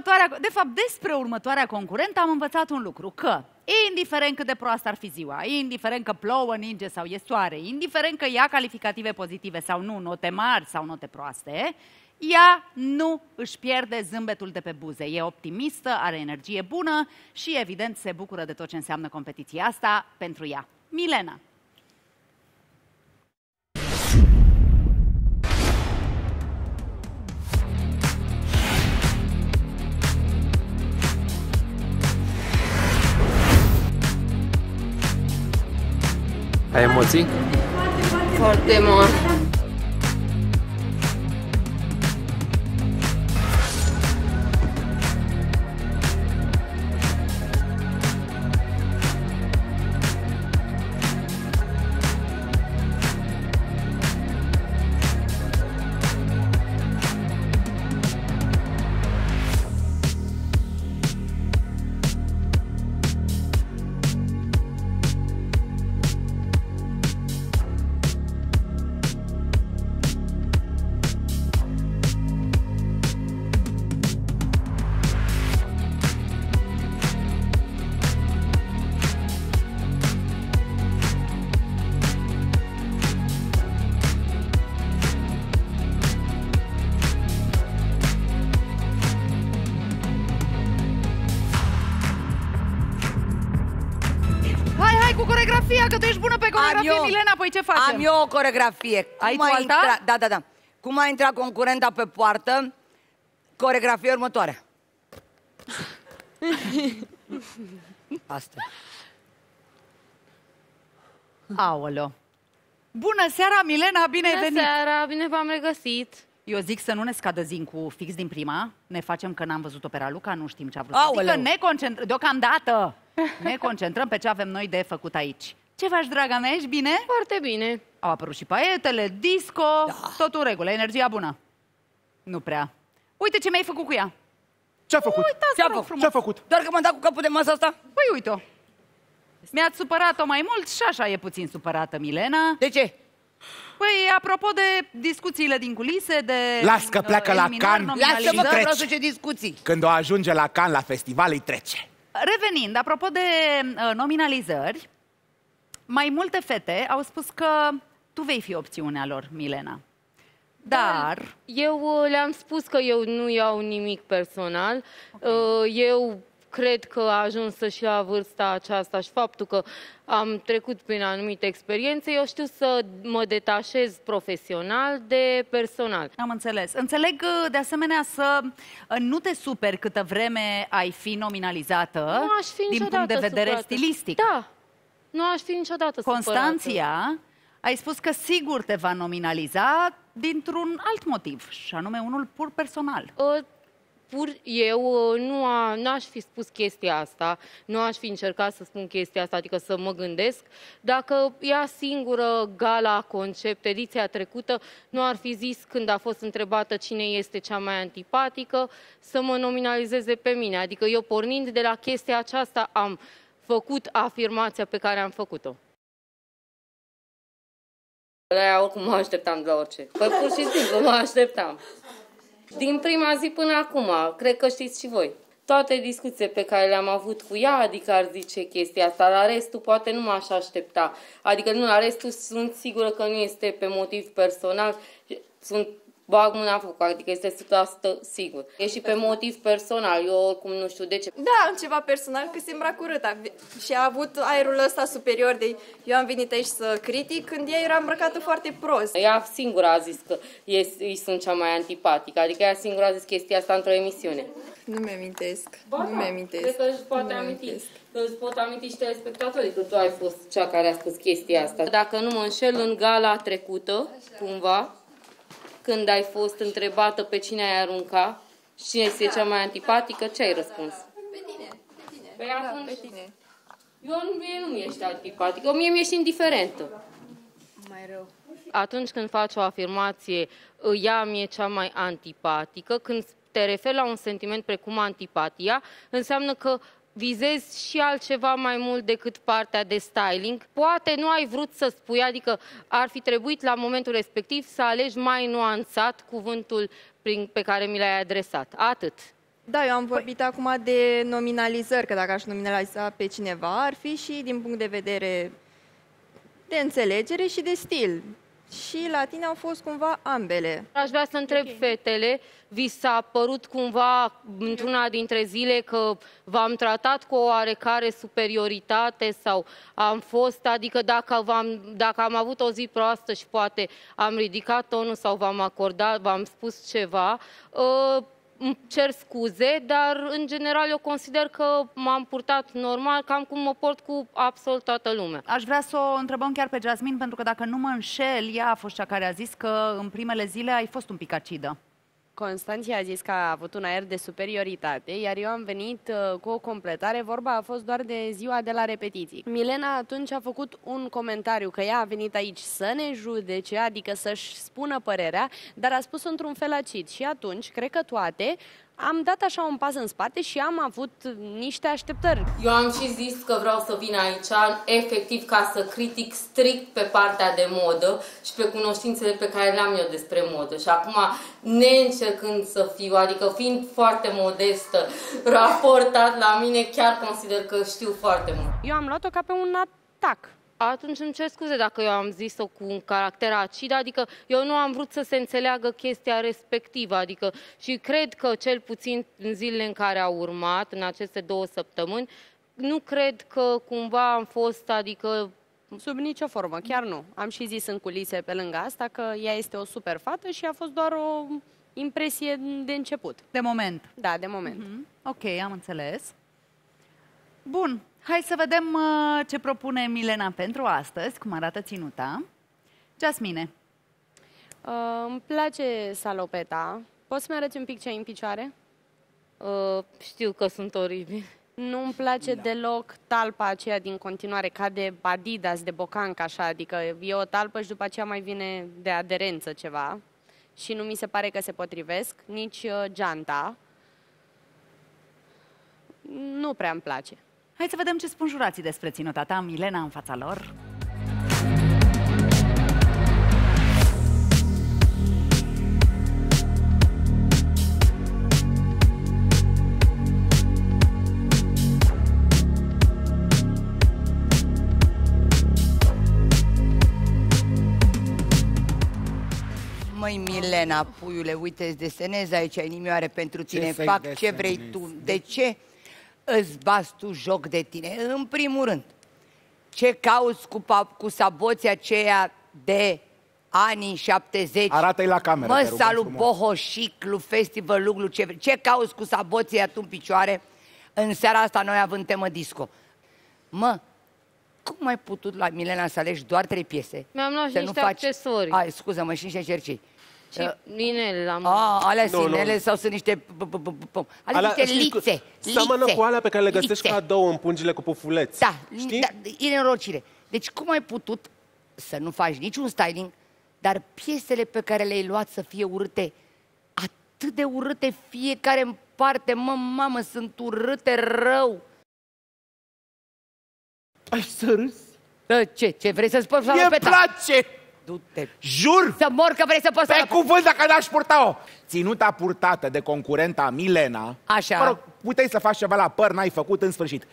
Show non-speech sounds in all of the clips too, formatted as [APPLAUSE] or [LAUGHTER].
următoarea, de fapt, despre următoarea concurentă am învățat un lucru, că indiferent cât de proastă ar fi ziua, indiferent că plouă, ninge sau e soare, indiferent că ia calificative pozitive sau nu, note mari sau note proaste, ea nu își pierde zâmbetul de pe buze. E optimistă, are energie bună și, evident, se bucură de tot ce înseamnă competiția asta pentru ea. Milena. Ai emoții? Foarte mari. Cu coregrafia, că tu ești bună pe coregrafie, eu. Milena, păi ce facem? Am eu o coregrafie. Ai Cum tu a alta? intrat- Da, da, da. Cum a intrat concurenta pe poartă, coregrafia următoare. [LAUGHS] Asta. Aoleo. Bună seara, Milena, bine ai Bună venit! seara, bine v-am regăsit. Eu zic să nu ne scadă zincul fix din prima, ne facem că n-am văzut opera Luca, nu știm ce a vrut să Aoleu. zică, ne concentrăm, deocamdată, ne concentrăm pe ce avem noi de făcut aici. Ce faci, draga mea, ești bine? Foarte bine. Au apărut și paietele, disco, Da. totul în regulă, energia bună. Nu prea. Uite ce mi-ai făcut cu ea. Ce-a făcut? Uitați, Ce-a vă rog făcut? frumos. Ce-a făcut? Doar că m-am dat cu capul de masă asta? Păi uite-o. Mi-ați supărat-o mai mult și așa e puțin supărată, Milena. De ce? Păi, apropo de discuțiile din culise, de... Las că pleacă uh, la eliminări, Cannes. nominalizări. Lasă-mă că treci. vreau să ce discuții. Când o ajunge la can la festival, îi trece. Revenind, apropo de uh, nominalizări, mai multe fete au spus că tu vei fi opțiunea lor, Milena. Dar, Eu uh, le-am spus că eu nu iau nimic personal. Uh, Eu cred că a ajuns și la vârsta aceasta și faptul că am trecut prin anumite experiențe, eu știu să mă detașez profesional de personal. am înțeles. Înțeleg uh, de asemenea să uh, nu te superi câtă vreme ai fi nominalizată Nu aș fi din niciodată punct de vedere supărată. stilistic. Da, nu aș fi niciodată supărată. Constanția, ai spus că sigur te va nominaliza dintr-un alt motiv, și anume unul pur personal. Uh, Pur eu uh, nu a, n-aș fi spus chestia asta, nu aș fi încercat să spun chestia asta, adică să mă gândesc. Dacă ea singură gala concept, ediția trecută, nu ar fi zis când a fost întrebată cine este cea mai antipatică, să mă nominalizeze pe mine. Adică eu pornind de la chestia aceasta am făcut afirmația pe care am făcut-o. La ea oricum mă așteptam de la orice. Păi pur și simplu mă așteptam. Din prima zi până acum, cred că știți și voi. Toate discuțiile pe care le-am avut cu ea, adică ar zice chestia asta, la restul poate nu m-aș aștepta. Adică nu, la restul sunt sigură că nu este pe motiv personal, sunt bag mâna în foc, adică este 100% sigur. E și pe motiv personal, eu oricum nu știu de ce. Da, am ceva personal, că se îmbrac urât a- și a avut aerul ăsta superior de eu am venit aici să critic când ea era îmbrăcată foarte prost. Ea singură a zis că e, îi sunt cea mai antipatică, adică ea singură a zis chestia asta într-o emisiune. Nu mi-amintesc, Ba nu da, mi-amintesc. Cred că își poate Nu aminti. mi-amintesc. Că își pot aminti și telespectatorii că tu ai fost cea care a spus chestia asta. Dacă nu mă înșel, în gala trecută, cumva, când ai fost întrebată pe cine ai arunca și cine este cea mai antipatică, ce ai răspuns? Pe tine, pe tine. Păi da, atunci- pe tine. Eu nu, mie nu mi-ești antipatică, mie mi-ești indiferentă. Mai rău. atunci când faci o afirmație, ea mi-e cea mai antipatică, când te referi la un sentiment precum antipatia, înseamnă că vizezi și altceva mai mult decât partea de styling. Poate nu ai vrut să spui, adică ar fi trebuit la momentul respectiv să alegi mai nuanțat cuvântul prin, pe care mi l-ai adresat. Atât. Da, eu am vorbit acum de nominalizări, că dacă aș nominaliza pe cineva, ar fi și din punct de vedere de înțelegere și de stil. Și la tine au fost cumva ambele. Aș vrea să întreb okay. fetele, vi s-a părut cumva într-una dintre zile că v-am tratat cu o oarecare superioritate sau am fost, adică dacă, v-am, dacă am avut o zi proastă și poate am ridicat tonul sau v-am acordat, v-am spus ceva, uh, îmi cer scuze, dar în general eu consider că m-am purtat normal, cam cum mă port cu absolut toată lumea. Aș vrea să o întrebăm chiar pe Jasmine, pentru că dacă nu mă înșel, ea a fost cea care a zis că în primele zile ai fost un pic acidă. Constanția a zis că a avut un aer de superioritate, iar eu am venit uh, cu o completare. Vorba a fost doar de ziua de la repetiții. Milena atunci a făcut un comentariu că ea a venit aici să ne judece, adică să-și spună părerea, dar a spus într-un fel acid. Și atunci, cred că toate am dat așa un pas în spate și am avut niște așteptări. Eu am și zis că vreau să vin aici efectiv ca să critic strict pe partea de modă și pe cunoștințele pe care le-am eu despre modă. Și acum, neîncercând să fiu, adică fiind foarte modestă, raportat la mine, chiar consider că știu foarte mult. Eu am luat-o ca pe un atac atunci îmi cer scuze dacă eu am zis-o cu un caracter acid, adică eu nu am vrut să se înțeleagă chestia respectivă, adică și cred că cel puțin în zilele în care au urmat, în aceste două săptămâni, nu cred că cumva am fost, adică Sub nicio formă, chiar nu. Am și zis în culise pe lângă asta că ea este o super fată și a fost doar o impresie de început. De moment. Da, de moment. Mm-hmm. Ok, am înțeles. Bun, Hai să vedem uh, ce propune Milena pentru astăzi, cum arată ținuta. Jasmine. Uh, îmi place salopeta. Poți să-mi arăți un pic ce ai în picioare? Uh, știu că sunt oribili. Nu îmi place da. deloc talpa aceea din continuare, ca de Adidas, de bocanca, așa, adică e o talpă și după aceea mai vine de aderență ceva și nu mi se pare că se potrivesc, nici uh, geanta. Nu prea îmi place. Hai să vedem ce spun jurații despre ținuta ta, Milena, în fața lor. Măi, Milena, puiule, uite, îți desenez aici inimioare pentru tine, ce fac ce vrei tu. De ce? Îți bați tu joc de tine. În primul rând, ce cauți cu, cu saboții aceia de anii 70? Arată-i la cameră, Măsa lui Bohoșic, lui Festival, lui ce Ce cauți cu saboții tu în picioare? În seara asta noi având temă disco. Mă, cum ai putut la Milena să alegi doar trei piese? Mi-am luat și niște faci... accesorii. Ai, scuză-mă, și niște cercei. Și inele la Ah, alea nu, inele sau sunt niște... Alea niște lițe. Seamănă cu alea pe care le găsești cadou în pungile cu pufuleți. Da, Știi? da, e nenorocire. Deci cum ai putut să nu faci niciun styling, dar piesele pe care le-ai luat să fie urâte, atât de urâte fiecare în parte, mă, mamă, sunt urâte rău. Ai să râzi? Ce? Ce vrei să spui? Mie place! Du-te. Jur! Să mor că vrei să poți Pe să... cuvânt dacă n-aș purta-o! Ținuta purtată de concurenta Milena... Așa. Mă rog, puteai să faci ceva la păr, n-ai făcut în sfârșit.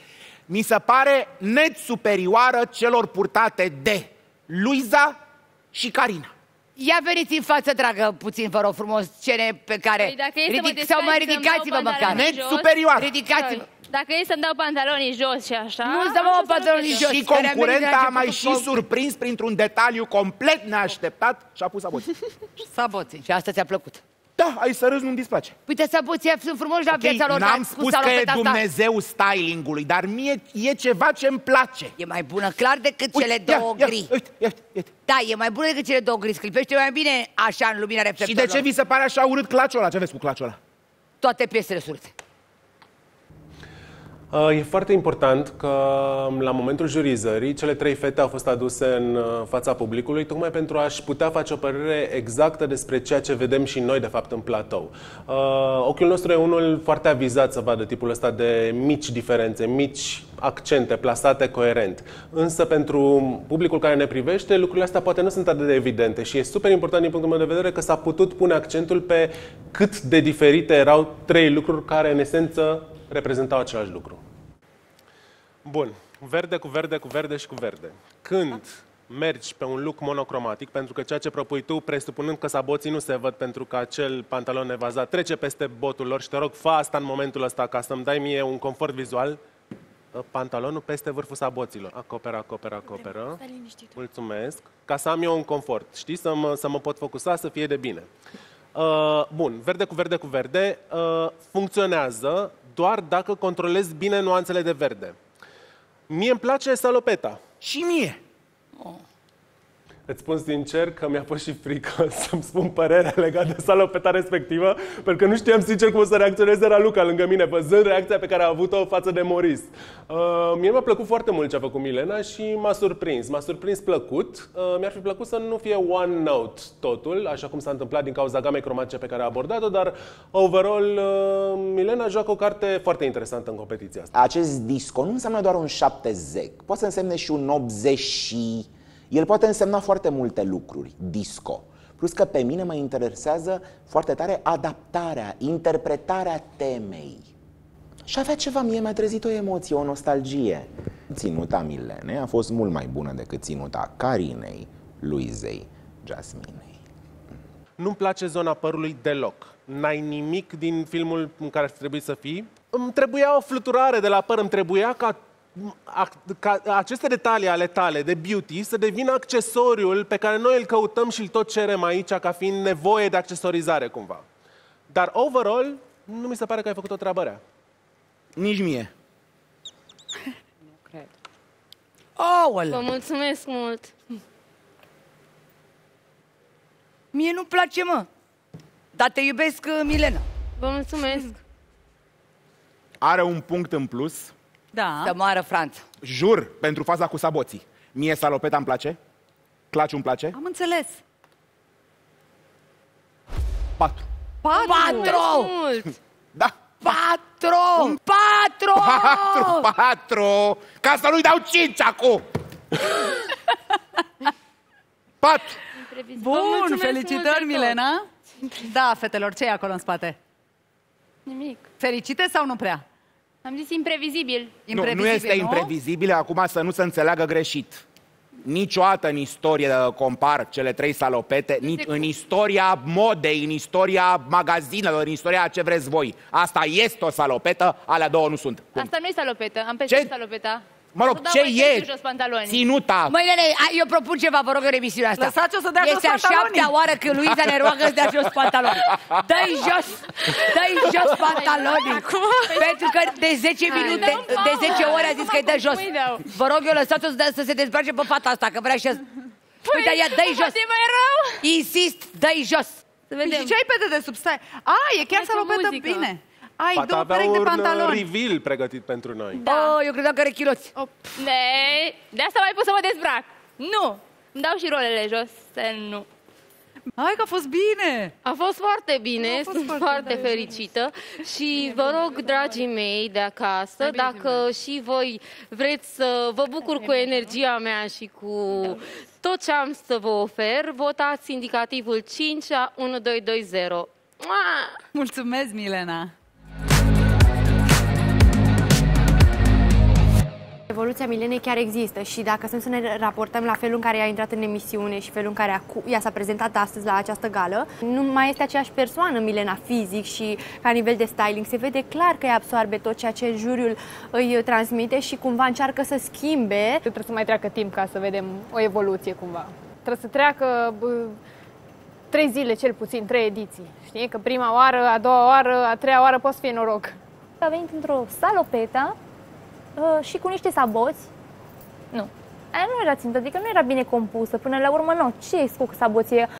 Mi se pare net superioară celor purtate de Luiza și Carina. Ia veniți în față, dragă, puțin, vă rog frumos, scene pe care... Păi dacă Ridic... Sau mai ridicați-vă măcar. Net superioară. Ridicați-vă. Dacă e să-mi dau pantalonii jos și așa... Nu să mă pantalonii jos. Și concurenta a mai și surprins printr-un detaliu complet neașteptat și a pus saboții. [LAUGHS] saboții. Și asta ți-a plăcut. Da, ai să râzi, nu-mi displace. Uite, saboții sunt frumoși la okay, viața lor. n-am spus că e Dumnezeu stylingului, dar mie e ceva ce-mi place. E mai bună, clar, decât uite, cele două ia, gri. Ia, uite, ia, uite. Da, e mai bună decât cele două gri. Sclipește mai bine așa în lumina reflectorilor. Și de ce vi se pare așa urât claciul ăla? Ce vezi cu claciul ăla? Toate piesele sunt urâte. Uh, e foarte important că um, la momentul jurizării cele trei fete au fost aduse în uh, fața publicului tocmai pentru a-și putea face o părere exactă despre ceea ce vedem și noi de fapt în platou. Uh, ochiul nostru e unul foarte avizat să vadă tipul ăsta de mici diferențe, mici accente plasate coerent. Însă pentru publicul care ne privește, lucrurile astea poate nu sunt atât de evidente și e super important din punctul meu de vedere că s-a putut pune accentul pe cât de diferite erau trei lucruri care în esență reprezentau același lucru. Bun. Verde cu verde cu verde și cu verde. Când mergi pe un look monocromatic, pentru că ceea ce propui tu, presupunând că saboții nu se văd pentru că acel pantalon nevazat trece peste botul lor și te rog, fă asta în momentul ăsta ca să-mi dai mie un confort vizual, ă, pantalonul peste vârful saboților. Acoperă, acoperă, acoperă. Mulțumesc. Ca să am eu un confort, știi? Să mă, să mă pot focusa, să fie de bine. Uh, bun, verde cu verde cu verde uh, funcționează doar dacă controlezi bine nuanțele de verde. Mie îmi place salopeta. Și mie. Îți spun sincer că mi-a fost și frică [LAUGHS] să-mi spun părerea legată de salopeta respectivă, pentru că nu știam sincer cum o să reacționeze Raluca lângă mine, văzând reacția pe care a avut-o față de Moris. Uh, mie mi-a plăcut foarte mult ce a făcut Milena și m-a surprins. M-a surprins plăcut. Uh, mi-ar fi plăcut să nu fie one note totul, așa cum s-a întâmplat din cauza gamei cromatice pe care a abordat-o, dar overall uh, Milena joacă o carte foarte interesantă în competiția asta. Acest disco nu înseamnă doar un 70, poate să însemne și un 80 și... El poate însemna foarte multe lucruri, disco. Plus că pe mine mă interesează foarte tare adaptarea, interpretarea temei. Și avea ceva, mie mi-a trezit o emoție, o nostalgie. Ținuta Milene a fost mult mai bună decât ținuta Carinei, Luizei, Jasminei. Nu-mi place zona părului deloc. N-ai nimic din filmul în care ar trebui să fii. Îmi trebuia o fluturare de la păr, îmi trebuia ca ca aceste detalii ale tale de beauty să devină accesoriul pe care noi îl căutăm și îl tot cerem aici ca fiind nevoie de accesorizare cumva. Dar overall, nu mi se pare că ai făcut o treabă rea. Nici mie. [LAUGHS] Nu cred. Aoleu! Vă mulțumesc mult! Mie nu place, mă. Dar te iubesc, uh, Milena. Vă mulțumesc! Are un punct în plus. Da. Să moară Franța. Jur, pentru faza cu saboții. Mie salopeta îmi place. Claciu îmi place. Am înțeles. Patru. Patru. Patru! Mult! Da. Patru! Patru! Patru, patru! Ca să nu-i dau cinci acum! [LAUGHS] patru! Bun, mulțumesc felicitări, mult de tot. Milena. Da, fetelor, ce e acolo în spate? Nimic. Fericite sau nu prea? Am zis imprevizibil. Nu, nu este imprevizibil, acum să nu se înțeleagă greșit. Niciodată în istorie uh, compar cele trei salopete, nici în istoria modei, în istoria magazinelor, în istoria a ce vreți voi. Asta este o salopetă, alea două nu sunt. Punct. Asta nu e salopetă. Am pe Ce? ce? salopeta. Mă rog, Nu dau ce mai tare e jos pantalonii. ținuta? Măi, nene, hai, eu propun ceva, vă rog, în emisiunea asta. Lăsați-o să dea jos Este a pantalonii. șaptea oară când Luiza ne roagă să dea jos pantalonii. Dă-i jos, dă-i jos pantalonii. Pentru că de 10 minute, dăm de 10 pauză. ore a zis că îi dă jos. Cum îi dau? Vă rog, eu lăsați-o să, dea- să se dezbrace pe fata asta, că vrea și Uite, ia, dă-i jos. Poate e mai rău. Insist, dă-i jos. Să vedem. Și ce ai pe dedesubt? Stai. A, e chiar Hai cu salopetă muzică. bine. Ai Poate două avea perechi de un uh, pantaloni. reveal pregătit pentru noi. Da. Oh, eu credeam că are chiloți. O, ne, de asta mai pot să mă dezbrac. Nu. Îmi dau și rolele jos. Să nu. Hai că a fost bine. A fost foarte bine, A fost sunt foarte, foarte, da, fericită și vă rog, dragii mei de acasă, dacă și voi vreți să vă bucur cu energia mea și cu tot ce am să vă ofer, votați indicativul 5 a 1220. Mua! Mulțumesc, Milena. Evoluția Milenei chiar există și dacă sunt să ne raportăm la felul în care ea a intrat în emisiune și felul în care acu- ea s-a prezentat astăzi la această gală, nu mai este aceeași persoană Milena fizic și ca nivel de styling. Se vede clar că ea absorbe tot ceea ce juriul îi transmite și cumva încearcă să schimbe. Trebuie să mai treacă timp ca să vedem o evoluție cumva. Trebuie să treacă bă, trei zile cel puțin, trei ediții. Știi? Că prima oară, a doua oară, a treia oară poți să fie noroc. A venit într-o salopeta uh, și cu niște saboți. Nu. Aia nu era țintă, adică nu era bine compusă. Până la urmă, nu. Ce scos cu saboții?